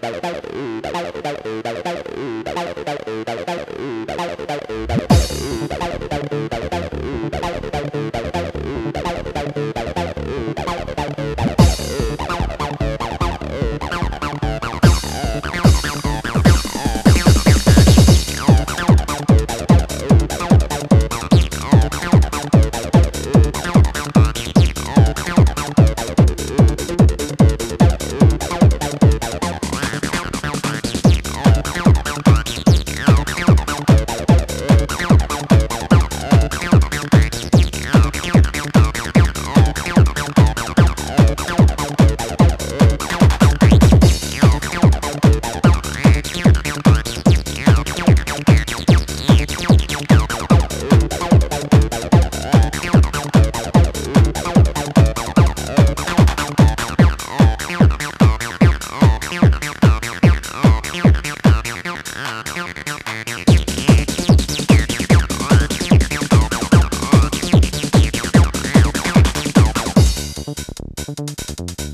tal, tal. you